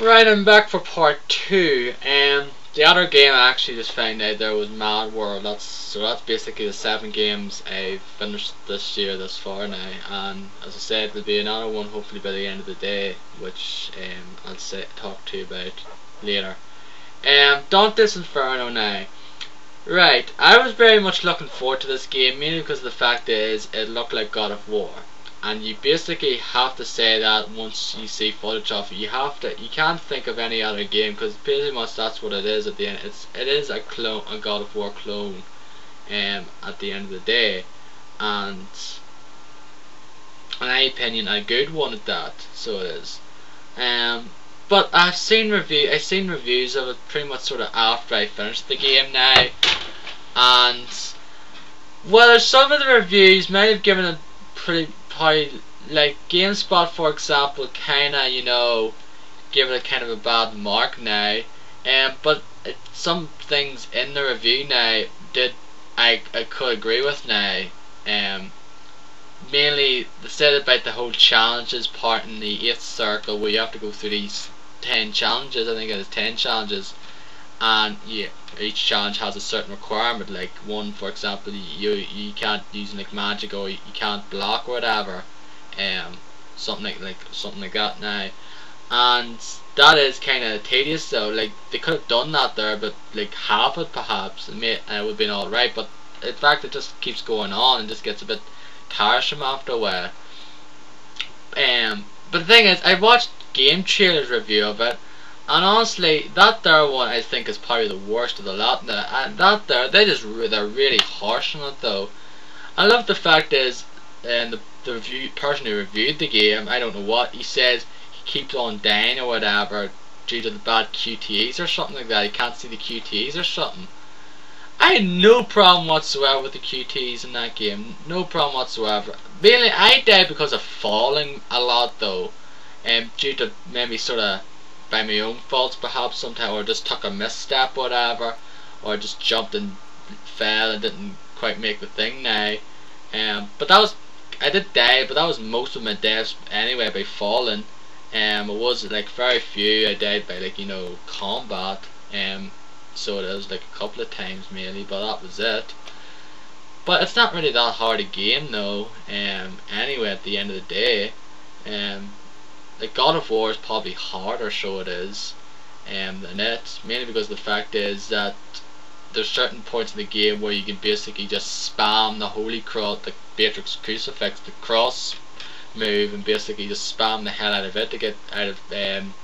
Right, I'm back for part two, and the other game I actually just found out there was Mad World. That's so that's basically the seven games I've finished this year thus far now, and as I said, there'll be another one hopefully by the end of the day, which um, I'll say, talk to you about later. Um, Dante's Inferno now. Right, I was very much looking forward to this game, mainly because the fact is it looked like God of War and you basically have to say that once you see footage of it. You have to you can't think of any other game because pretty much that's what it is at the end. It's it is a clone a God of War clone um, at the end of the day. And in my opinion a good one at that so it is. Um, but I've seen review I've seen reviews of it pretty much sort of after I finished the game now. And well some of the reviews may have given it pretty how like GameSpot for example kinda you know give it a kind of a bad mark now um, but it, some things in the review now did I, I could agree with now um, mainly they said about the whole challenges part in the 8th circle where you have to go through these 10 challenges I think it is 10 challenges and yeah each challenge has a certain requirement like one for example you you can't use like magic or you can't block or whatever um something like, like something like that now. And that is kind of tedious though like they could have done that there but like half it perhaps and it would have been alright but in fact it just keeps going on and just gets a bit tiresome after a while. Um but the thing is I watched Game Trailer's review of it and honestly, that there one I think is probably the worst of the lot. And that there, they just they're really harsh on it though. I love the fact is, and the the review, person who reviewed the game, I don't know what he says, he keeps on dying or whatever due to the bad QTEs or something like that. He can't see the QTEs or something. I had no problem whatsoever with the QTEs in that game. No problem whatsoever. Mainly, I died because of falling a lot though, and um, due to maybe sort of by my own faults perhaps sometimes or just took a misstep whatever or just jumped and fell and didn't quite make the thing now. Um, but that was I did die but that was most of my deaths anyway by falling. Um, it was like very few. I died by like you know combat. Um, so it was like a couple of times mainly but that was it. But it's not really that hard a game though. Um, anyway at the end of the day um, like God of War is probably harder, so it is, um, than it. Mainly because the fact is that there's certain points in the game where you can basically just spam the Holy Cross, the Beatrix Crucifix, the cross move, and basically just spam the hell out of it to get out of um,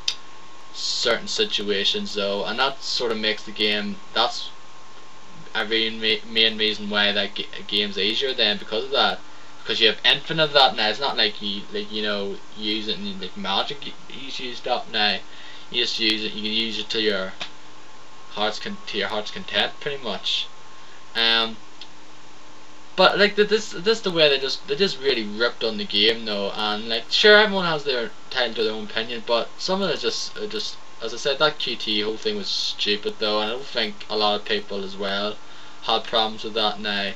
certain situations, though, and that sort of makes the game. That's a main reason why that game's easier then because of that because you have infinite of that now. It's not like you like you know use it like magic. You, use that now. You just use it. You can use it to your heart's con to your heart's content, pretty much. Um, but like this, this is the way they just they just really ripped on the game though, and like sure everyone has their time to their own opinion, but some of it just just as I said that QT whole thing was stupid though, and I don't think a lot of people as well had problems with that now.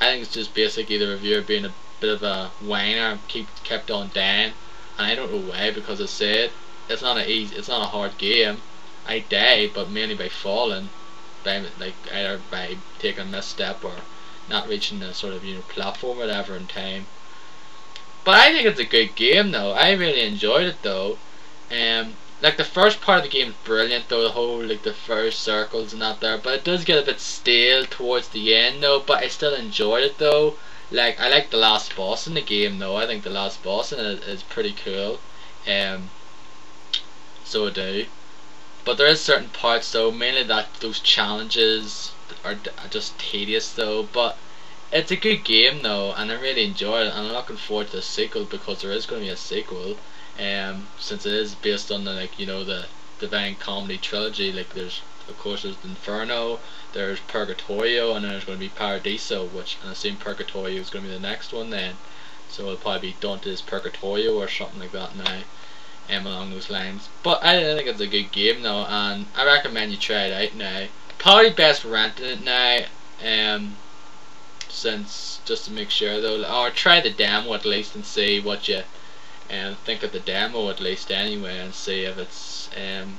I think it's just basically the reviewer being a bit of a whiner, and keep kept on dying, and I don't know why because I said it's not a easy, it's not a hard game. I die, but mainly by falling, by like either by taking a misstep or not reaching the sort of you know platform or whatever in time. But I think it's a good game though. I really enjoyed it though. Um, like the first part of the game is brilliant though the whole like the first circles and that there but it does get a bit stale towards the end though but I still enjoyed it though. Like I like the last boss in the game though. I think the last boss in it is pretty cool. Um so I. Do but there is certain parts though mainly that those challenges are, are just tedious though but it's a good game though and I really enjoy it and I'm looking forward to the sequel because there is going to be a sequel um, since it is based on the like you know the Divine Comedy trilogy. Like there's of course there's Inferno, there's Purgatorio, and then there's going to be Paradiso, which I assume Purgatorio is going to be the next one then. So it'll probably be Dante's Purgatorio or something like that now. Um, along those lines. But I think it's a good game though, and I recommend you try it out now. Probably best renting it now, um, since just to make sure though, or try the demo at least and see what you and think of the demo at least anyway and see if it's um,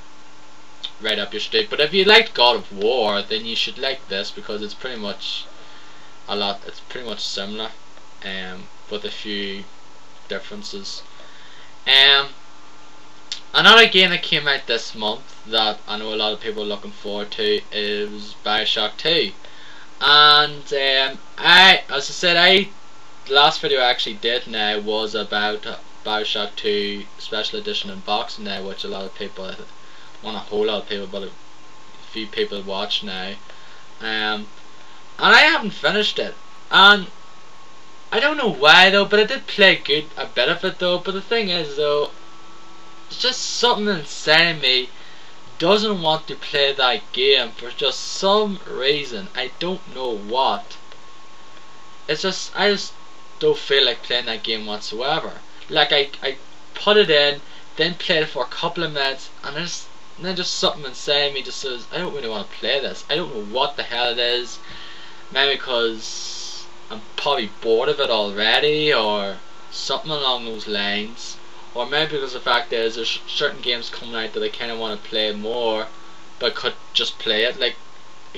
right up your street. But if you liked God of War, then you should like this because it's pretty much a lot. It's pretty much similar, um, with a few differences. Um, another game that came out this month that I know a lot of people are looking forward to is Bioshock 2. And um, I, as I said, I the last video I actually did now was about Bioshock 2 Special Edition unboxing now, which a lot of people want a whole lot of people, but a few people watch now. Um, and I haven't finished it. And I don't know why though, but I did play good a bit of it though. But the thing is though, it's just something inside me doesn't want to play that game for just some reason. I don't know what. It's just I just don't feel like playing that game whatsoever. Like I I put it in, then played it for a couple of minutes, and just and then just something inside me just says, I don't really want to play this. I don't know what the hell it is. Maybe because I'm probably bored of it already, or something along those lines. Or maybe because the fact is there's certain games coming out that I kind of want to play more, but could just play it. Like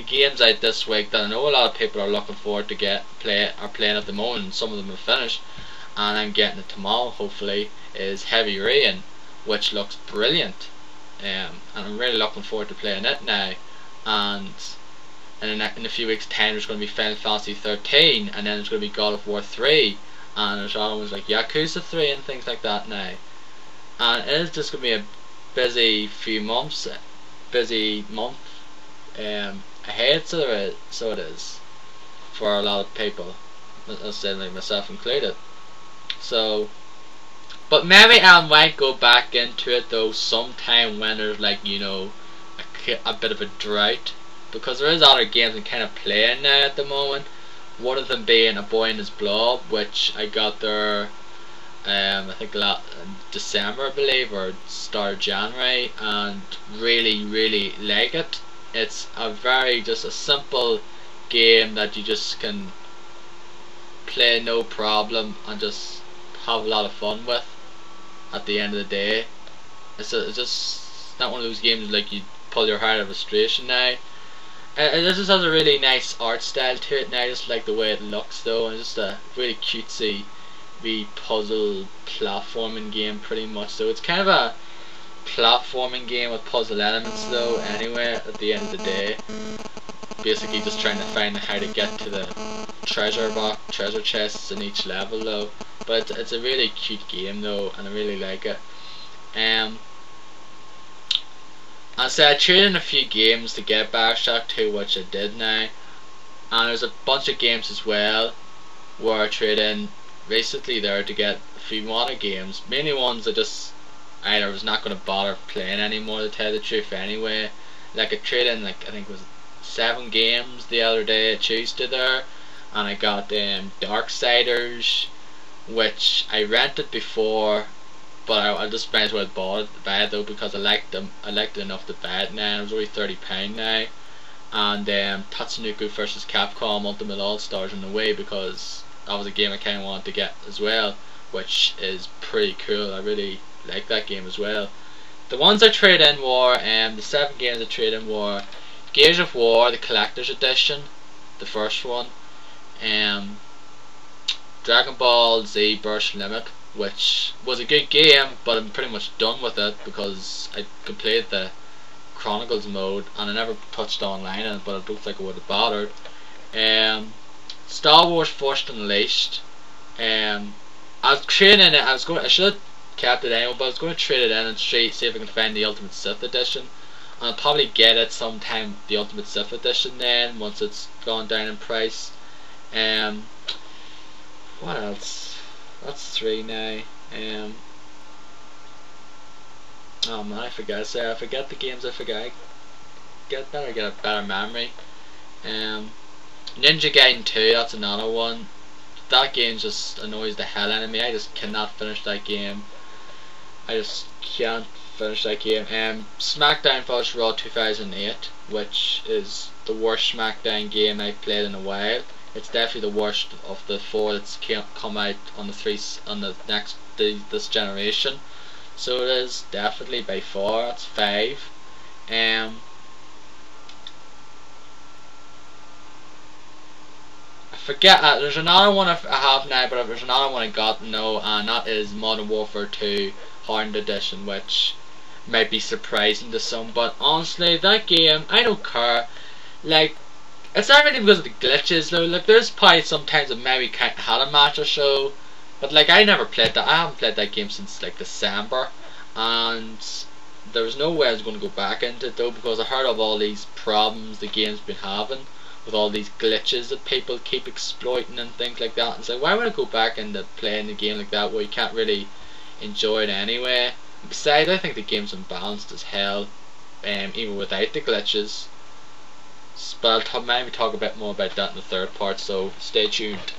games out this week that I know a lot of people are looking forward to get play are playing at the moment. Some of them are finished, and I'm getting it tomorrow. Hopefully, is Heavy Rain, which looks brilliant um, and I'm really looking forward to playing it now. And in a, in a few weeks' time, there's going to be Final Fantasy 13, and then there's going to be God of War 3, and there's ones like Yakuza 3 and things like that now. And it is just going to be a busy few months, busy month um, ahead, so, is, so it is for a lot of people, certainly myself included. So but maybe I might go back into it though sometime when there's like, you know, a, a bit of a drought. Because there is other games I'm kind of playing now at the moment. One of them being A Boy and His Blob, which I got there, um, I think last December I believe, or start of January, and really, really like it. It's a very, just a simple game that you just can play no problem and just have a lot of fun with at the end of the day. It's, a, it's just not one of those games like you pull your heart out of frustration now. And it just has a really nice art style to it now, I just like the way it looks though, and just a really cutesy wee puzzle platforming game pretty much. So it's kind of a platforming game with puzzle elements though anyway at the end of the day. Basically just trying to find how to get to the treasure box, treasure chests in each level though. But it's, a really cute game though, and I really like it. Um, I said I traded in a few games to get Bioshock 2, which I did now. And there's a bunch of games as well where I traded in recently there to get a few more games. Mainly ones I just I was not going to bother playing anymore to tell the truth anyway. Like I traded in like I think it was seven games the other day Tuesday there and I got them um, Darksiders which I rented before but I, I just might as well bought it, it though because I liked them I liked it enough to buy it now it was only £30 now and um, Tatsunoko versus Capcom Ultimate All Stars on the way because that was a game I kind of wanted to get as well which is pretty cool I really like that game as well the ones I trade in were um, the seven games I trade in were Gears of War the Collector's Edition the first one um, Dragon Ball Z Burst Limit, which was a good game, but I'm pretty much done with it because I completed the Chronicles mode and I never touched online in it, but I don't think I would have bothered. Um, Star Wars Force Unleashed. Um, I was trading it. I was going. I should have kept it anyway, but I was going to trade it in and see, see if I can find the Ultimate Sith Edition. I'll probably get it sometime. The Ultimate Sith Edition then once it's gone down in price. Um, what else? That's three now. Um, oh man, I forgot. So I forget the games. I forget. Get better, get a better memory. Um, Ninja Gaiden 2. That's another one. That game just annoys the hell out of me. I just cannot finish that game. I just can't finish that game. Um, SmackDown vs Raw 2008, which is the worst SmackDown game I've played in a while it's definitely the worst of the four that's come out on the three on the next the this generation. So it is definitely by far. It's five. Um, forget. Uh, there's another one I have now, but there's another one I got no, and that is Modern Warfare 2 Hardened Edition, which might be surprising to some. But honestly, that game, I don't care. Like, it's not really because of the glitches though. Like, there's probably sometimes that maybe had a match or so, but like I never played that. I haven't played that game since like December, and there was no way I was going to go back into it though because I heard of all these problems the game's been having with all these glitches that people keep exploiting and things like that. And so why would I go back into playing the game like that where you can't really enjoy it anyway? Besides, I think the game's unbalanced as hell, um, even without the glitches. But I'll maybe talk a bit more about that in the third part, so stay tuned.